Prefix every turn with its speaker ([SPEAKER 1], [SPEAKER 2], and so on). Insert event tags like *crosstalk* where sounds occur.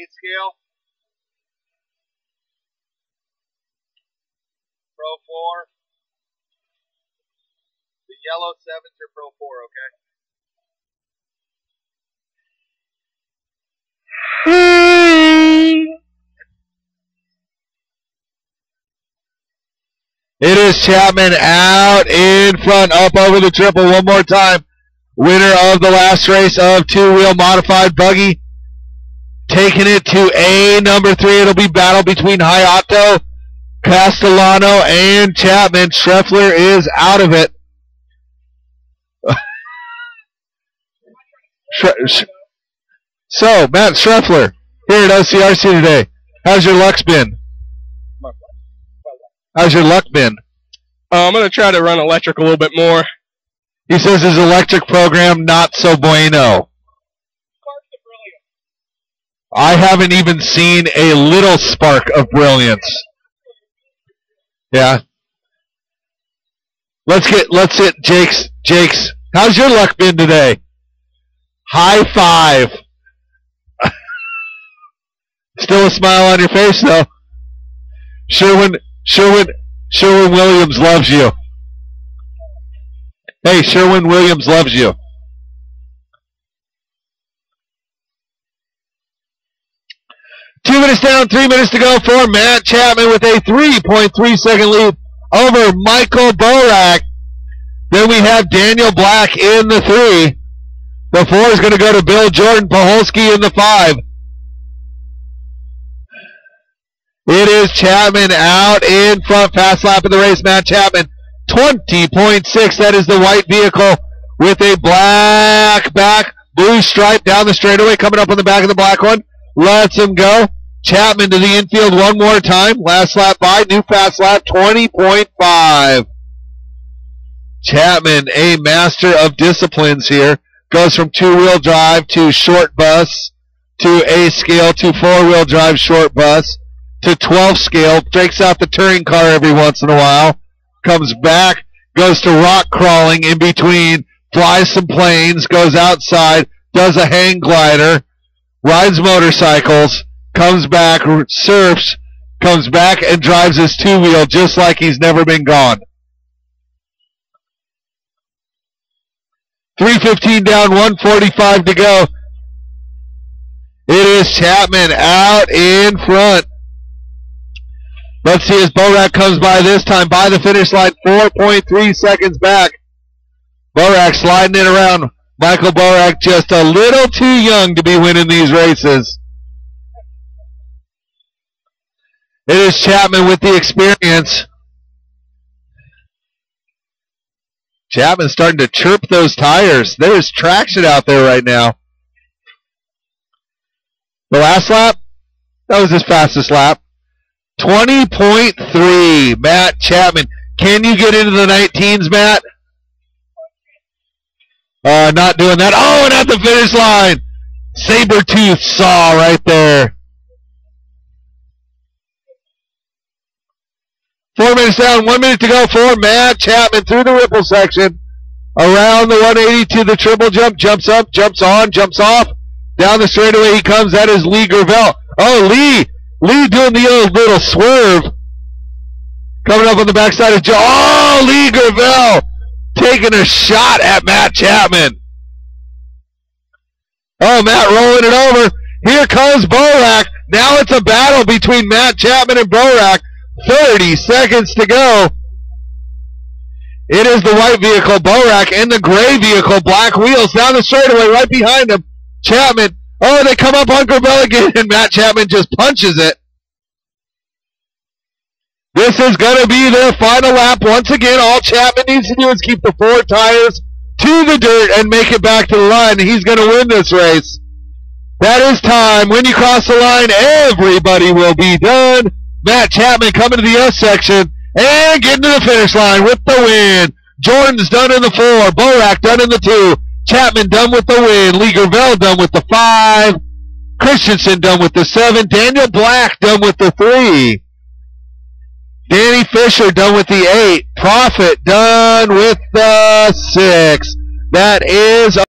[SPEAKER 1] eight scale. Pro four. The yellow sevens are Pro four, okay?
[SPEAKER 2] It is Chapman out in front, up over the triple one more time. Winner of the last race of two-wheel modified buggy. Taking it to A number three. It'll be battle between Hayato, Castellano, and Chapman. Schreffler is out of it. *laughs* so, Matt Schreffler, here at OCRC today. How's your luck's been? How's your luck been?
[SPEAKER 3] Uh, I'm going to try to run electric a little bit more.
[SPEAKER 2] He says his electric program not so bueno. I haven't even seen a little spark of brilliance. Yeah. Let's get let's hit Jake's Jake's. How's your luck been today? High five. *laughs* Still a smile on your face though. Sherwin Sherwin Sherwin Williams loves you. Hey, Sherwin Williams loves you. Two minutes down, three minutes to go for Matt Chapman with a 3.3 second lead over Michael Borak. Then we have Daniel Black in the three. The four is going to go to Bill Jordan Paholski in the five. It is Chapman out in front, fast lap of the race. Matt Chapman, 20.6. That is the white vehicle with a black back, blue stripe down the straightaway, coming up on the back of the black one. Lets him go. Chapman to the infield one more time. Last lap by, new fast lap, 20.5. Chapman, a master of disciplines here, goes from two-wheel drive to short bus to A scale to four-wheel drive short bus to 12 scale, breaks out the touring car every once in a while, comes back, goes to rock crawling in between, flies some planes, goes outside, does a hang glider, rides motorcycles, comes back, surfs, comes back and drives his two wheel just like he's never been gone. 315 down, 145 to go. It is Chapman out in front. Let's see as Borak comes by this time by the finish line, 4.3 seconds back. Borak sliding it around. Michael Borak just a little too young to be winning these races. It is Chapman with the experience. Chapman starting to chirp those tires. There's traction out there right now. The last lap, that was his fastest lap. 20.3, Matt Chapman. Can you get into the 19s, Matt? Uh, not doing that. Oh, and at the finish line. Saber tooth saw right there. Four minutes down, one minute to go for Matt Chapman through the ripple section. Around the 180 to the triple jump, jumps up, jumps on, jumps off. Down the straightaway he comes. That is Lee Gravel. Oh, Lee Lee doing the old little swerve. Coming up on the backside of Joe. Oh, Lee Gravel taking a shot at Matt Chapman. Oh, Matt rolling it over. Here comes Borak. Now it's a battle between Matt Chapman and Borak. 30 seconds to go. It is the white vehicle, Borak, and the gray vehicle, black wheels down the straightaway right behind him. Chapman Oh, they come up on Gravel again, and Matt Chapman just punches it. This is going to be their final lap. Once again, all Chapman needs to do is keep the four tires to the dirt and make it back to the line. He's going to win this race. That is time. When you cross the line, everybody will be done. Matt Chapman coming to the S section and getting to the finish line with the win. Jordan's done in the four. Borak done in the two. Chapman done with the win. Lee Gravel done with the five. Christensen done with the seven. Daniel Black done with the three. Danny Fisher done with the eight. Profit done with the six. That is